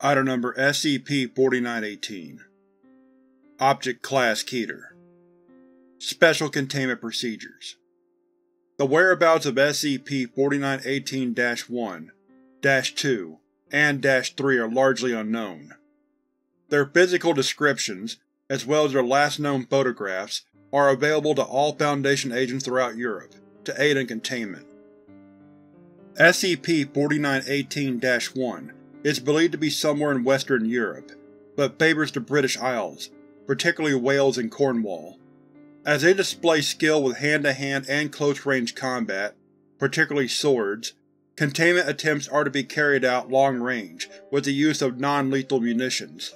Item Number SCP-4918 Object Class Keter Special Containment Procedures The whereabouts of SCP-4918-1, -2, and -3 are largely unknown. Their physical descriptions, as well as their last known photographs, are available to all Foundation agents throughout Europe, to aid in containment. SCP-4918-1 is believed to be somewhere in Western Europe, but favors the British Isles, particularly Wales and Cornwall. As they display skill with hand-to-hand -hand and close-range combat, particularly swords, containment attempts are to be carried out long-range with the use of non-lethal munitions.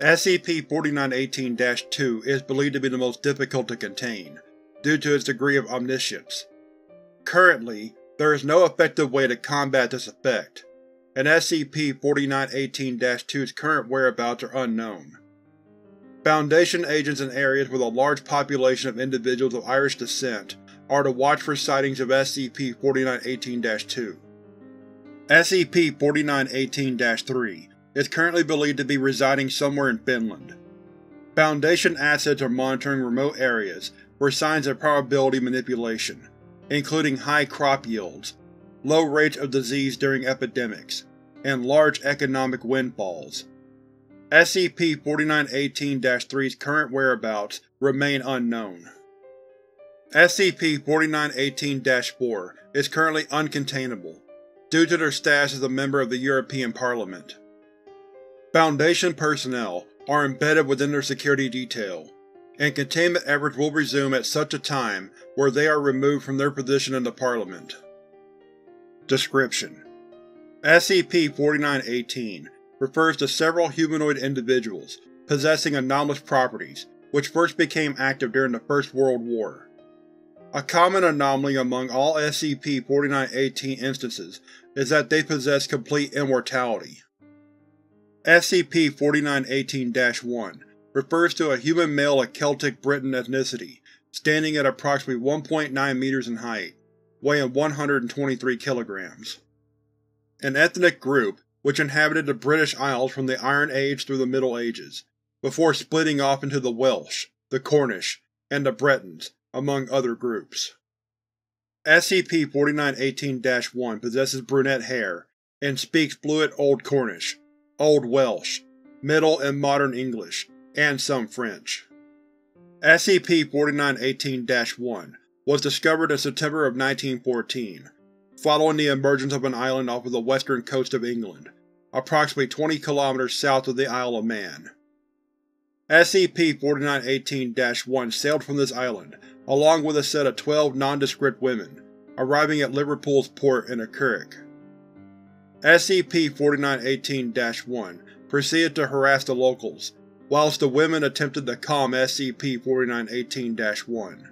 SCP-4918-2 is believed to be the most difficult to contain, due to its degree of omniscience. Currently, there is no effective way to combat this effect, and SCP-4918-2's current whereabouts are unknown. Foundation agents in areas with a large population of individuals of Irish descent are to watch for sightings of SCP-4918-2. SCP-4918-3 is currently believed to be residing somewhere in Finland. Foundation assets are monitoring remote areas for signs of probability manipulation, including high crop yields, low rates of disease during epidemics, and large economic windfalls. SCP-4918-3's current whereabouts remain unknown. SCP-4918-4 is currently uncontainable, due to their status as a member of the European Parliament. Foundation personnel are embedded within their security detail, and containment efforts will resume at such a time where they are removed from their position in the Parliament. Description: SCP-4918 refers to several humanoid individuals possessing anomalous properties which first became active during the First World War. A common anomaly among all SCP-4918 instances is that they possess complete immortality. SCP-4918-1 refers to a human male of Celtic Briton ethnicity, standing at approximately 1.9 meters in height, weighing 123 kilograms. An ethnic group which inhabited the British Isles from the Iron Age through the Middle Ages, before splitting off into the Welsh, the Cornish, and the Bretons, among other groups. SCP-4918-1 possesses brunette hair and speaks fluent Old Cornish, Old Welsh, Middle and Modern English, and some French. SCP-4918-1 was discovered in September of 1914, following the emergence of an island off of the western coast of England, approximately 20 km south of the Isle of Man. SCP-4918-1 sailed from this island, along with a set of 12 nondescript women, arriving at Liverpool's port in Accuric. SCP-4918-1 proceeded to harass the locals, whilst the women attempted to calm SCP-4918-1.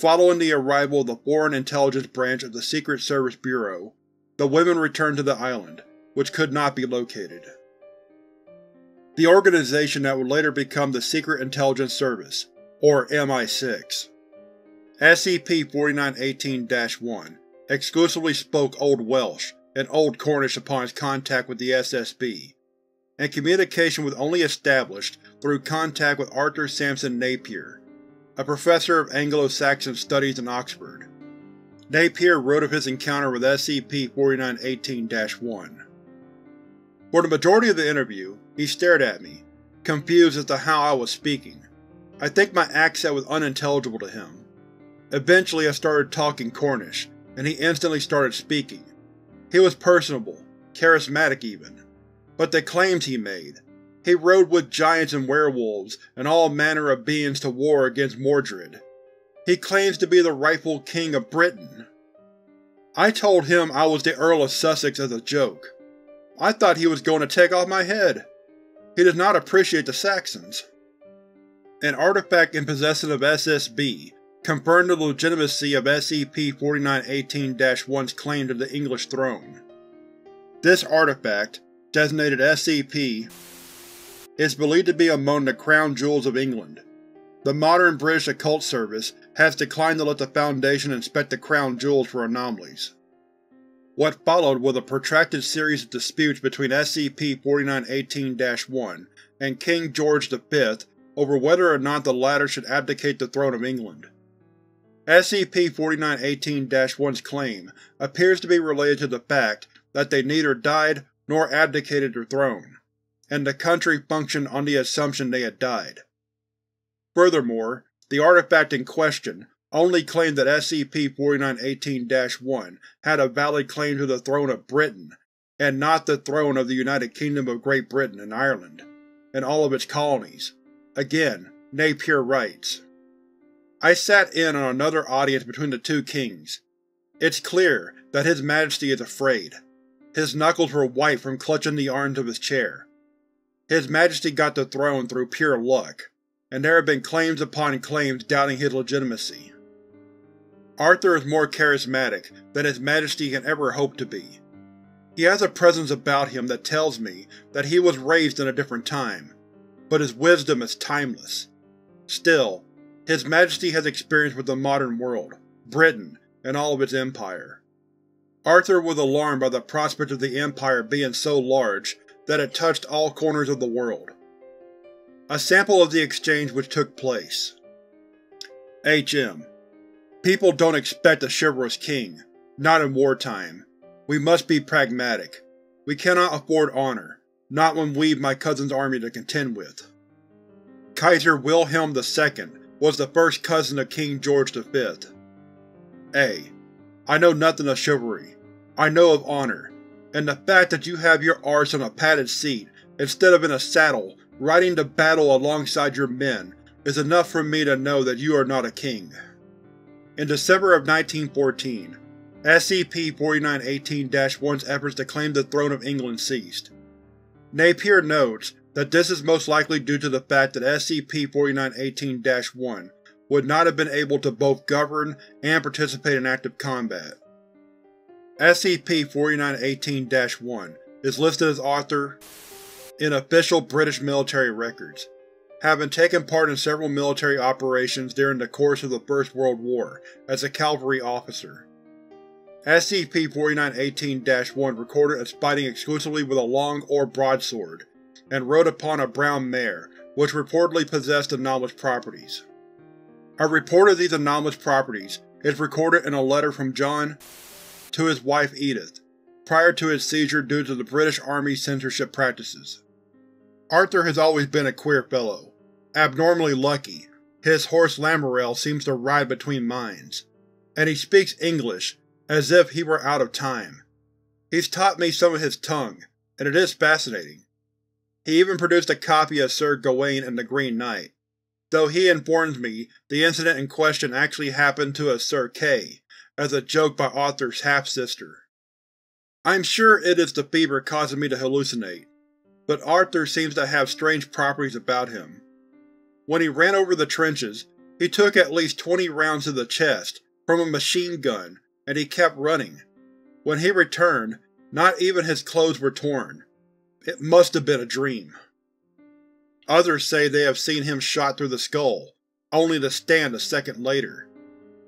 Following the arrival of the Foreign Intelligence Branch of the Secret Service Bureau, the women returned to the island, which could not be located. The organization that would later become the Secret Intelligence Service, or MI6. SCP-4918-1 exclusively spoke Old Welsh and Old Cornish upon its contact with the SSB, and communication was only established through contact with Arthur Sampson Napier, a professor of Anglo-Saxon Studies in Oxford. Napier wrote of his encounter with SCP-4918-1. For the majority of the interview, he stared at me, confused as to how I was speaking. I think my accent was unintelligible to him. Eventually I started talking Cornish, and he instantly started speaking, he was personable, charismatic even. But the claims he made he rode with giants and werewolves and all manner of beings to war against Mordred. He claims to be the rightful king of Britain. I told him I was the Earl of Sussex as a joke. I thought he was going to take off my head. He does not appreciate the Saxons. An artifact in possession of SSB confirmed the legitimacy of SCP-4918-1's claim to the English throne. This artifact, designated SCP, is believed to be among the crown jewels of England. The modern British Occult Service has declined to let the Foundation inspect the crown jewels for anomalies. What followed was a protracted series of disputes between SCP-4918-1 and King George V over whether or not the latter should abdicate the throne of England. SCP-4918-1's claim appears to be related to the fact that they neither died nor abdicated their throne, and the country functioned on the assumption they had died. Furthermore, the artifact in question only claimed that SCP-4918-1 had a valid claim to the throne of Britain, and not the throne of the United Kingdom of Great Britain and Ireland, and all of its colonies. Again, Napier writes, I sat in on another audience between the two kings. It's clear that His Majesty is afraid. His knuckles were white from clutching the arms of his chair. His Majesty got the throne through pure luck, and there have been claims upon claims doubting his legitimacy. Arthur is more charismatic than His Majesty can ever hope to be. He has a presence about him that tells me that he was raised in a different time, but his wisdom is timeless. Still, His Majesty has experience with the modern world, Britain, and all of its empire. Arthur was alarmed by the prospect of the Empire being so large that it touched all corners of the world. A sample of the exchange which took place. HM People don't expect a chivalrous king, not in wartime. We must be pragmatic. We cannot afford honor, not when we've my cousin's army to contend with. Kaiser Wilhelm II was the first cousin of King George V. A. I know nothing of chivalry. I know of honor, and the fact that you have your arse on a padded seat instead of in a saddle, riding to battle alongside your men, is enough for me to know that you are not a king. In December of 1914, SCP-4918-1's efforts to claim the throne of England ceased. Napier notes that this is most likely due to the fact that SCP-4918-1 would not have been able to both govern and participate in active combat. SCP-4918-1 is listed as Arthur in official British military records, having taken part in several military operations during the course of the First World War as a cavalry officer. SCP-4918-1 recorded as fighting exclusively with a long or broadsword, and rode upon a brown mare, which reportedly possessed anomalous properties. A report of these anomalous properties is recorded in a letter from John to his wife Edith, prior to his seizure due to the British Army's censorship practices. Arthur has always been a queer fellow. Abnormally lucky, his horse Lamarelle seems to ride between minds, and he speaks English as if he were out of time. He's taught me some of his tongue, and it is fascinating. He even produced a copy of Sir Gawain and the Green Knight, though he informs me the incident in question actually happened to a Sir Kay, as a joke by Arthur's half-sister. I'm sure it is the fever causing me to hallucinate, but Arthur seems to have strange properties about him. When he ran over the trenches, he took at least 20 rounds to the chest from a machine gun, and he kept running. When he returned, not even his clothes were torn. It must have been a dream. Others say they have seen him shot through the skull, only to stand a second later.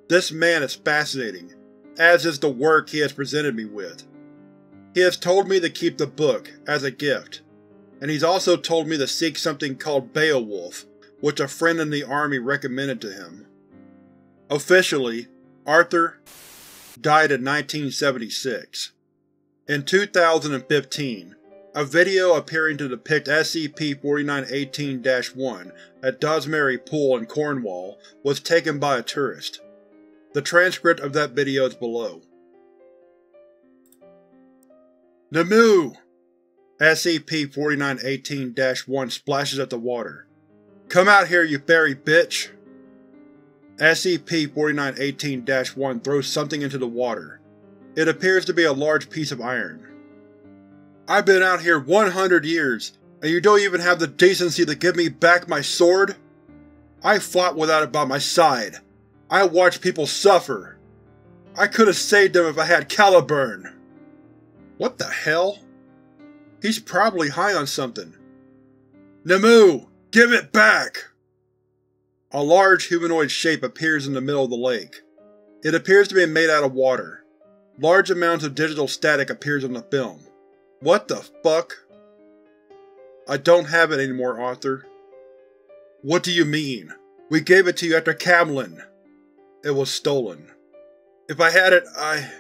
This man is fascinating, as is the work he has presented me with. He has told me to keep the book, as a gift, and he's also told me to seek something called Beowulf, which a friend in the army recommended to him. Officially, Arthur died in 1976. In 2015, a video appearing to depict SCP-4918-1 at Dosmary Pool in Cornwall was taken by a tourist. The transcript of that video is below. Nimue! SCP-4918-1 splashes at the water. Come out here, you fairy bitch! SCP-4918-1 throws something into the water. It appears to be a large piece of iron. I've been out here 100 years, and you don't even have the decency to give me back my sword? I fought without it by my side. I watched people suffer. I could have saved them if I had Caliburn. What the hell? He's probably high on something. Nimue! Give it back! A large humanoid shape appears in the middle of the lake. It appears to be made out of water. Large amounts of digital static appears on the film. What the fuck? I don't have it anymore, Arthur. What do you mean? We gave it to you after Camlann. It was stolen. If I had it, I…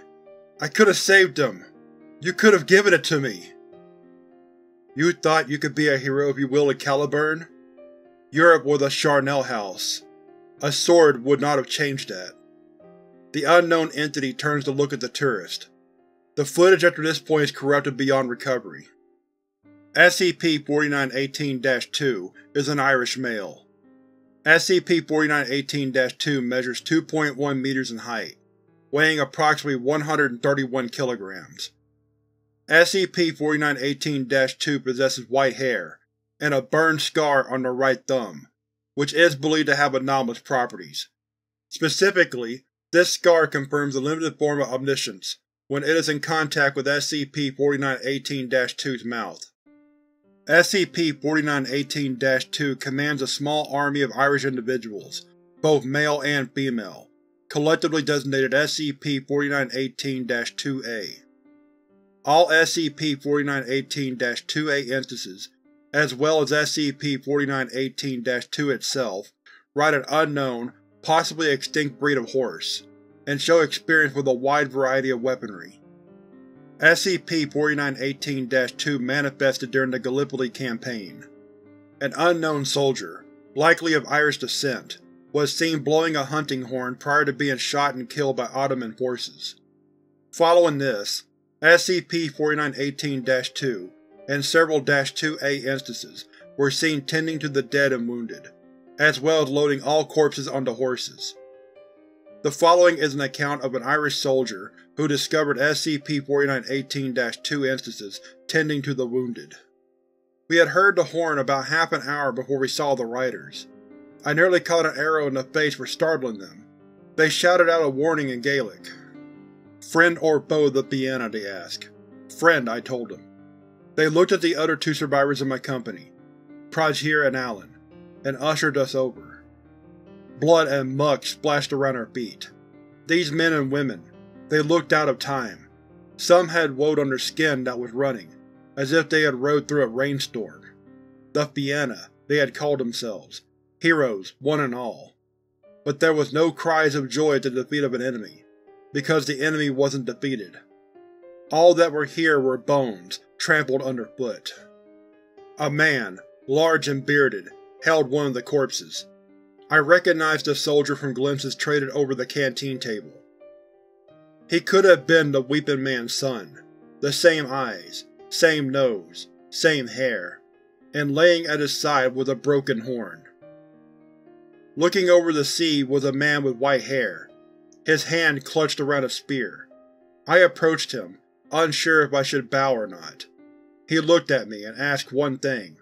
I could have saved him. You could have given it to me. You thought you could be a hero if you wielded Caliburn? Europe was a Charnel house. A sword would not have changed that. The unknown entity turns to look at the tourist. The footage after this point is corrupted beyond recovery. SCP-4918-2 is an Irish male. SCP-4918-2 measures 2.1 meters in height, weighing approximately 131 kilograms. SCP-4918-2 possesses white hair, and a burned scar on the right thumb, which is believed to have anomalous properties. Specifically, this scar confirms a limited form of omniscience when it is in contact with SCP-4918-2's mouth. SCP-4918-2 commands a small army of Irish individuals, both male and female, collectively designated SCP-4918-2A. All SCP-4918-2A instances, as well as SCP-4918-2 itself, ride an unknown, possibly extinct breed of horse, and show experience with a wide variety of weaponry. SCP-4918-2 manifested during the Gallipoli campaign. An unknown soldier, likely of Irish descent, was seen blowing a hunting horn prior to being shot and killed by Ottoman forces. Following this, SCP-4918-2 and several -2A instances were seen tending to the dead and wounded, as well as loading all corpses onto horses. The following is an account of an Irish soldier who discovered SCP-4918-2 instances tending to the wounded. We had heard the horn about half an hour before we saw the riders. I nearly caught an arrow in the face for startling them. They shouted out a warning in Gaelic. Friend or foe the Fianna, they asked. Friend, I told them. They looked at the other two survivors of my company, Prajir and Alan, and ushered us over. Blood and muck splashed around our feet. These men and women, they looked out of time. Some had woad on their skin that was running, as if they had rode through a rainstorm. The Fianna, they had called themselves, heroes, one and all. But there was no cries of joy at the defeat of an enemy, because the enemy wasn't defeated. All that were here were bones, trampled underfoot. A man, large and bearded, held one of the corpses, I recognized the soldier from glimpses traded over the canteen table. He could have been the Weeping Man's son. The same eyes, same nose, same hair, and laying at his side was a broken horn. Looking over the sea was a man with white hair, his hand clutched around a spear. I approached him, unsure if I should bow or not. He looked at me and asked one thing.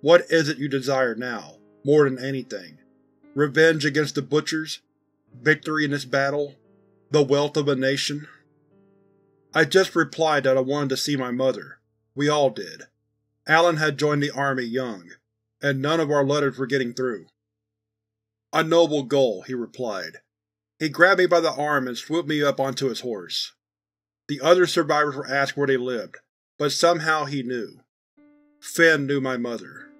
What is it you desire now, more than anything? Revenge against the Butchers? Victory in this battle? The wealth of a nation? I just replied that I wanted to see my mother. We all did. Alan had joined the army young, and none of our letters were getting through. A noble goal, he replied. He grabbed me by the arm and swooped me up onto his horse. The other survivors were asked where they lived, but somehow he knew. Finn knew my mother.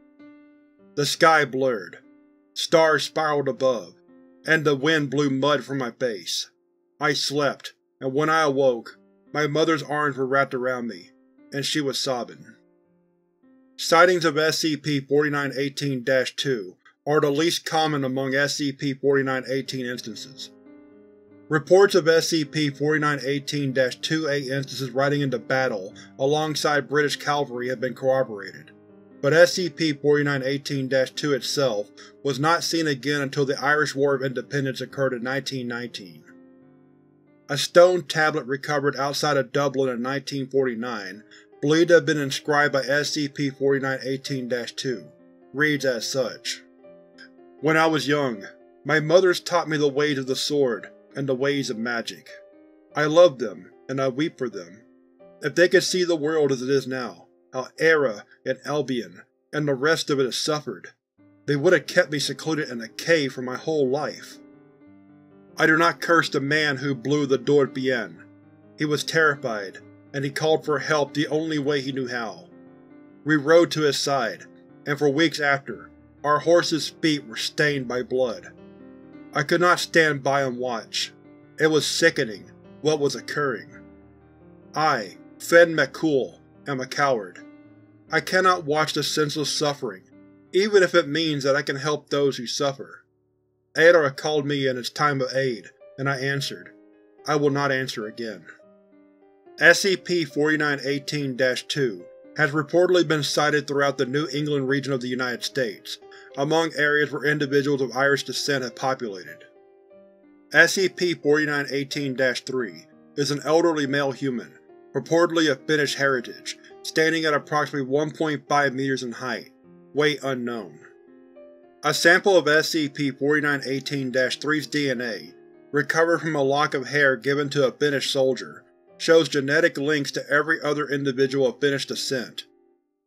The sky blurred. Stars spiraled above, and the wind blew mud from my face. I slept, and when I awoke, my mother's arms were wrapped around me, and she was sobbing. Sightings of SCP-4918-2 are the least common among SCP-4918 instances. Reports of SCP-4918-2A instances riding into battle alongside British cavalry have been corroborated but SCP-4918-2 itself was not seen again until the Irish War of Independence occurred in 1919. A stone tablet recovered outside of Dublin in 1949, believed to have been inscribed by SCP-4918-2, reads as such. When I was young, my mothers taught me the ways of the sword and the ways of magic. I love them, and I weep for them. If they could see the world as it is now, how Era and Albion and the rest of it has suffered. They would have kept me secluded in a cave for my whole life. I do not curse the man who blew the Dord Fiann. He was terrified, and he called for help the only way he knew how. We rode to his side, and for weeks after, our horses' feet were stained by blood. I could not stand by and watch. It was sickening, what was occurring. I, Finn McCool, am a coward. I cannot watch the senseless suffering, even if it means that I can help those who suffer. Adar called me in its time of aid, and I answered. I will not answer again. SCP-4918-2 has reportedly been sighted throughout the New England region of the United States, among areas where individuals of Irish descent have populated. SCP-4918-3 is an elderly male human, purportedly of Finnish heritage, standing at approximately 1.5 meters in height, weight unknown. A sample of SCP-4918-3's DNA, recovered from a lock of hair given to a Finnish soldier, shows genetic links to every other individual of Finnish descent.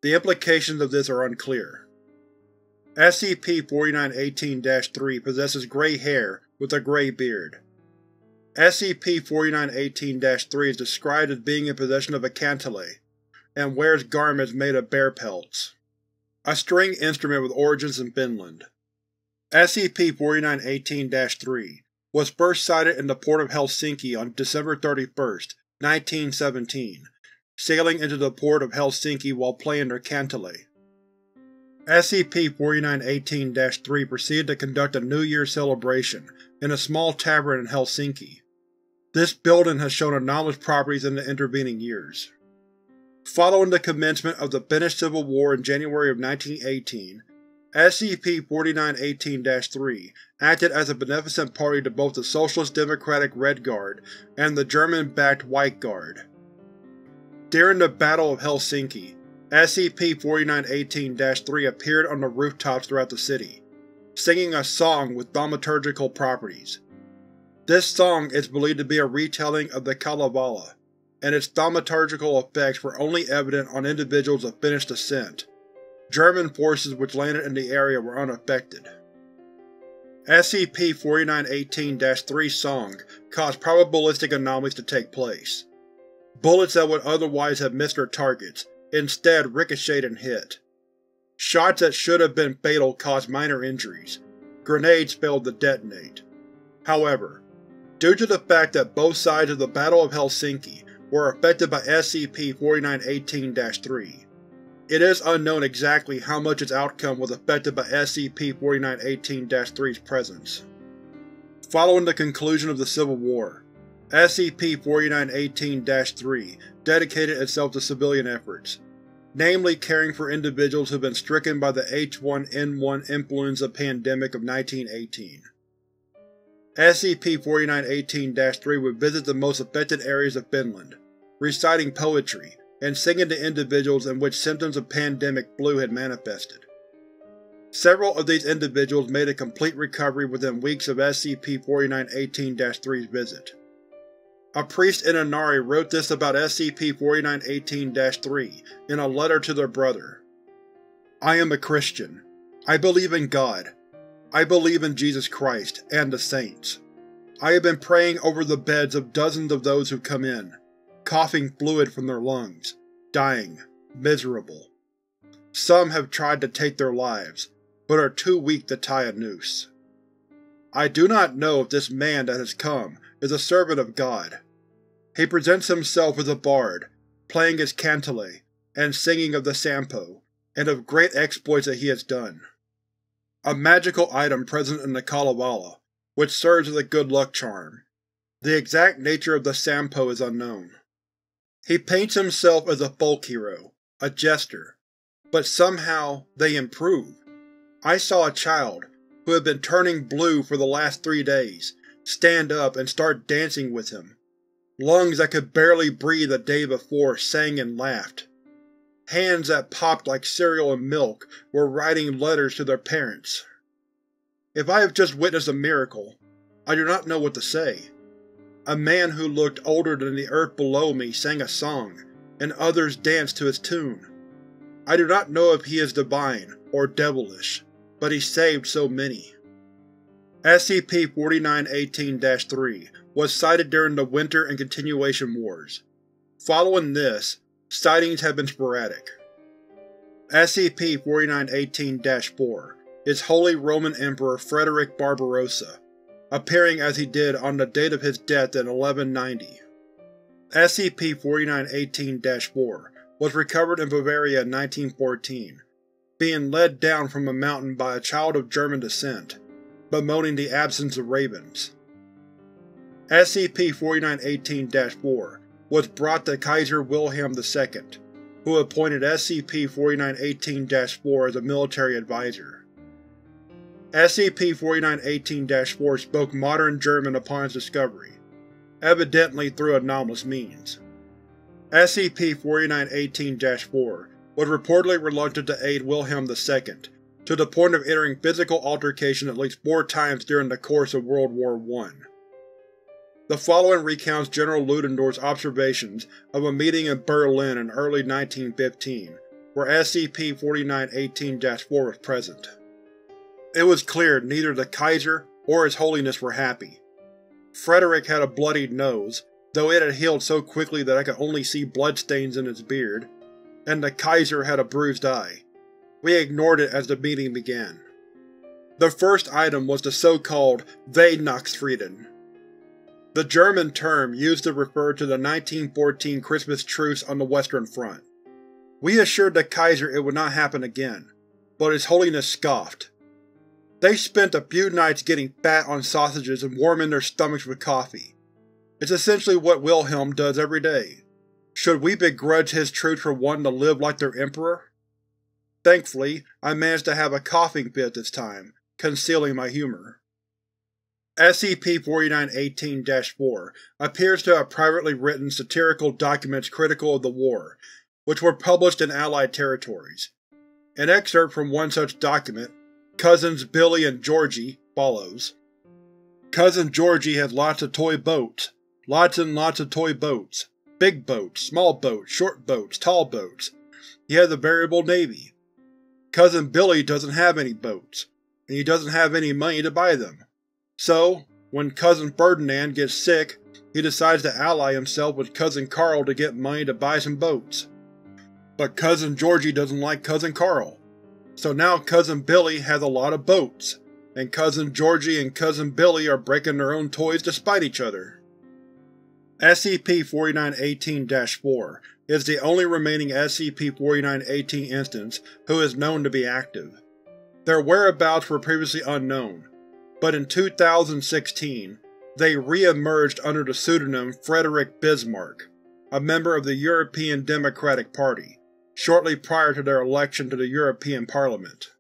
The implications of this are unclear. SCP-4918-3 possesses gray hair with a gray beard. SCP-4918-3 is described as being in possession of a kantele, and wears garments made of bear pelts. A string instrument with origins in Finland. SCP-4918-3 was first sighted in the port of Helsinki on December 31, 1917, sailing into the port of Helsinki while playing their kantele. SCP-4918-3 proceeded to conduct a New Year celebration in a small tavern in Helsinki. This building has shown anomalous properties in the intervening years. Following the commencement of the Finnish Civil War in January of 1918, SCP-4918-3 acted as a beneficent party to both the Socialist Democratic Red Guard and the German-backed White Guard. During the Battle of Helsinki, SCP-4918-3 appeared on the rooftops throughout the city, singing a song with thaumaturgical properties. This song is believed to be a retelling of the Kalevala, and its thaumaturgical effects were only evident on individuals of Finnish descent. German forces which landed in the area were unaffected. SCP-4918-3 song caused probabilistic anomalies to take place. Bullets that would otherwise have missed their targets instead ricocheted and hit. Shots that should have been fatal caused minor injuries. Grenades failed to detonate. However, due to the fact that both sides of the Battle of Helsinki were affected by SCP-4918-3, it is unknown exactly how much its outcome was affected by SCP-4918-3's presence. Following the conclusion of the Civil War, SCP-4918-3 dedicated itself to civilian efforts, namely caring for individuals who have been stricken by the H1N1 influenza pandemic of 1918. SCP-4918-3 would visit the most affected areas of Finland, reciting poetry and singing to individuals in which symptoms of pandemic flu had manifested. Several of these individuals made a complete recovery within weeks of SCP-4918-3's visit. A priest in Inari wrote this about SCP-4918-3 in a letter to their brother. I am a Christian. I believe in God. I believe in Jesus Christ and the saints. I have been praying over the beds of dozens of those who come in, coughing fluid from their lungs, dying, miserable. Some have tried to take their lives, but are too weak to tie a noose. I do not know if this man that has come is a servant of God. He presents himself as a bard, playing his kantele, and singing of the Sampo, and of great exploits that he has done. A magical item present in the Kalevala, which serves as a good luck charm. The exact nature of the Sampo is unknown. He paints himself as a folk hero, a jester, but somehow they improve. I saw a child, who had been turning blue for the last three days, stand up and start dancing with him, Lungs that could barely breathe the day before sang and laughed. Hands that popped like cereal and milk were writing letters to their parents. If I have just witnessed a miracle, I do not know what to say. A man who looked older than the earth below me sang a song, and others danced to its tune. I do not know if he is divine, or devilish, but he saved so many. SCP-4918-3 was sighted during the Winter and Continuation Wars. Following this, sightings have been sporadic. SCP-4918-4 is Holy Roman Emperor Frederick Barbarossa, appearing as he did on the date of his death in 1190. SCP-4918-4 was recovered in Bavaria in 1914, being led down from a mountain by a child of German descent, bemoaning the absence of ravens. SCP-4918-4 was brought to Kaiser Wilhelm II, who appointed SCP-4918-4 as a military advisor. SCP-4918-4 spoke modern German upon its discovery, evidently through anomalous means. SCP-4918-4 was reportedly reluctant to aid Wilhelm II, to the point of entering physical altercation at least four times during the course of World War I. The following recounts General Ludendorff's observations of a meeting in Berlin in early 1915, where SCP-4918-4 was present. It was clear neither the Kaiser or His Holiness were happy. Frederick had a bloodied nose, though it had healed so quickly that I could only see bloodstains in his beard, and the Kaiser had a bruised eye. We ignored it as the meeting began. The first item was the so-called Weihnachtsfrieden, the German term used to refer to the 1914 Christmas truce on the Western Front. We assured the Kaiser it would not happen again, but His Holiness scoffed. They spent a few nights getting fat on sausages and warming their stomachs with coffee. It's essentially what Wilhelm does every day. Should we begrudge his troops for wanting to live like their emperor? Thankfully, I managed to have a coughing fit this time, concealing my humor. SCP-4918-4 appears to have privately written satirical documents critical of the war, which were published in Allied territories. An excerpt from one such document, Cousins Billy and Georgie, follows. Cousin Georgie has lots of toy boats. Lots and lots of toy boats. Big boats, small boats, short boats, tall boats. He has a variable navy. Cousin Billy doesn't have any boats, and he doesn't have any money to buy them. So, when Cousin Ferdinand gets sick, he decides to ally himself with Cousin Carl to get money to buy some boats. But Cousin Georgie doesn't like Cousin Carl, so now Cousin Billy has a lot of boats, and Cousin Georgie and Cousin Billy are breaking their own toys to spite each other. SCP-4918-4 is the only remaining SCP-4918 instance who is known to be active. Their whereabouts were previously unknown, but in 2016, they re-emerged under the pseudonym Frederick Bismarck, a member of the European Democratic Party, shortly prior to their election to the European Parliament.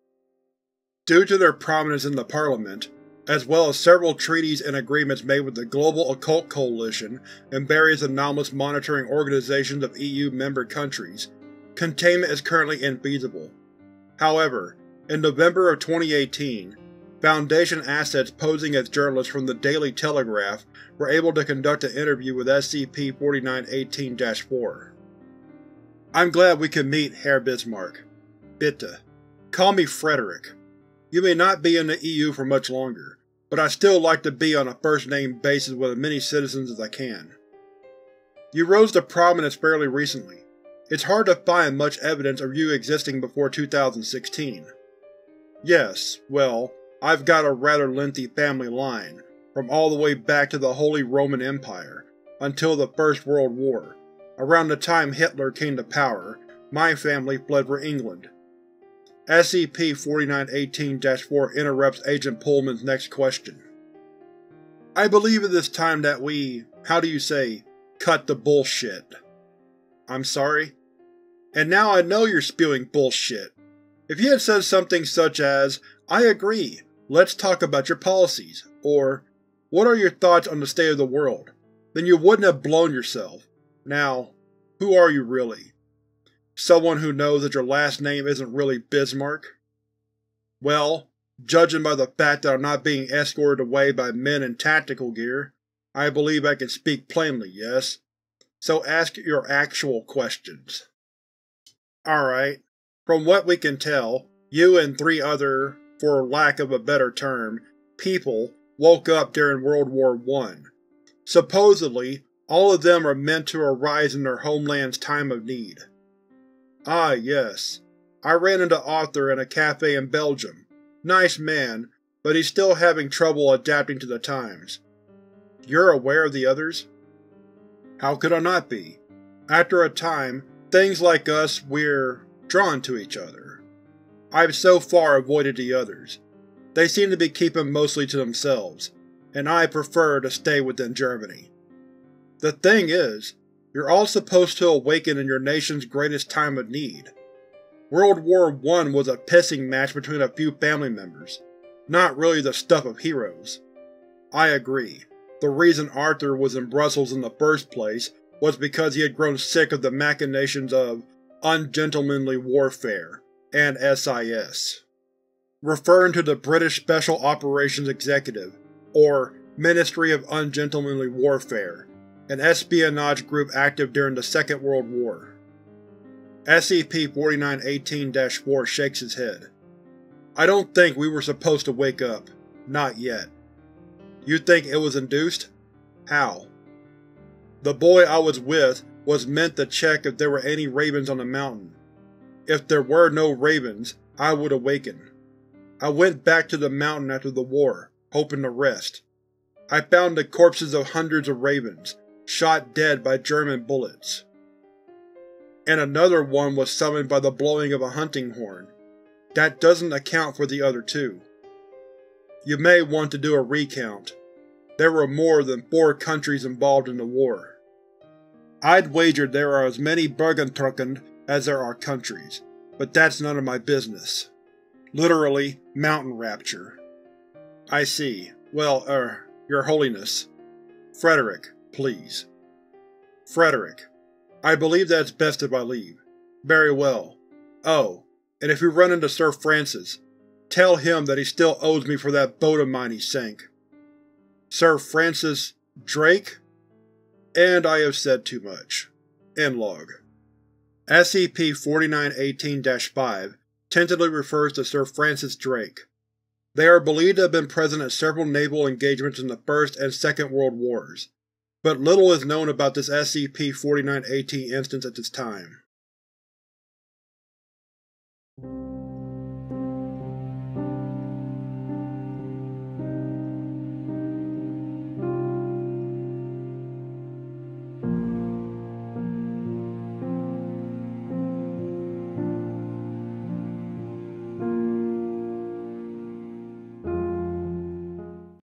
Due to their prominence in the Parliament, as well as several treaties and agreements made with the Global Occult Coalition and various anomalous monitoring organizations of EU member countries, containment is currently infeasible. However, in November of 2018, Foundation assets posing as journalists from the Daily Telegraph were able to conduct an interview with SCP-4918-4. I'm glad we could meet, Herr Bismarck. Bitte. Call me Frederick. You may not be in the EU for much longer, but I still like to be on a first-name basis with as many citizens as I can. You rose to prominence fairly recently. It's hard to find much evidence of you existing before 2016. Yes, well, I've got a rather lengthy family line, from all the way back to the Holy Roman Empire, until the First World War. Around the time Hitler came to power, my family fled for England. SCP-4918-4 interrupts Agent Pullman's next question. I believe it is time that we, how do you say, cut the bullshit. I'm sorry? And now I know you're spewing bullshit. If you had said something such as, I agree, Let's talk about your policies, or what are your thoughts on the state of the world? Then you wouldn't have blown yourself. Now, who are you really? Someone who knows that your last name isn't really Bismarck? Well, judging by the fact that I'm not being escorted away by men in tactical gear, I believe I can speak plainly, yes? So ask your actual questions. Alright, from what we can tell, you and three other for lack of a better term, people woke up during World War I. Supposedly, all of them are meant to arise in their homeland's time of need. Ah yes, I ran into Arthur in a cafe in Belgium. Nice man, but he's still having trouble adapting to the times. You're aware of the others? How could I not be? After a time, things like us, we're drawn to each other. I've so far avoided the others. They seem to be keeping mostly to themselves, and I prefer to stay within Germany. The thing is, you're all supposed to awaken in your nation's greatest time of need. World War I was a pissing match between a few family members, not really the stuff of heroes. I agree. The reason Arthur was in Brussels in the first place was because he had grown sick of the machinations of ungentlemanly warfare and SIS. Referring to the British Special Operations Executive, or Ministry of Ungentlemanly Warfare, an espionage group active during the Second World War. SCP-4918-4 shakes his head. I don't think we were supposed to wake up. Not yet. You think it was induced? How? The boy I was with was meant to check if there were any ravens on the mountain. If there were no ravens, I would awaken. I went back to the mountain after the war, hoping to rest. I found the corpses of hundreds of ravens, shot dead by German bullets. And another one was summoned by the blowing of a hunting horn. That doesn't account for the other two. You may want to do a recount. There were more than four countries involved in the war. I'd wager there are as many Bergentruckung as there are countries, but that's none of my business. Literally, mountain rapture. I see. Well, er, your holiness. Frederick, please. Frederick. I believe that it's best if I leave. Very well. Oh, and if you run into Sir Francis, tell him that he still owes me for that boat of mine he sank. Sir Francis Drake? And I have said too much. End log. SCP-4918-5 tentatively refers to Sir Francis Drake. They are believed to have been present at several naval engagements in the First and Second World Wars, but little is known about this SCP-4918 instance at this time.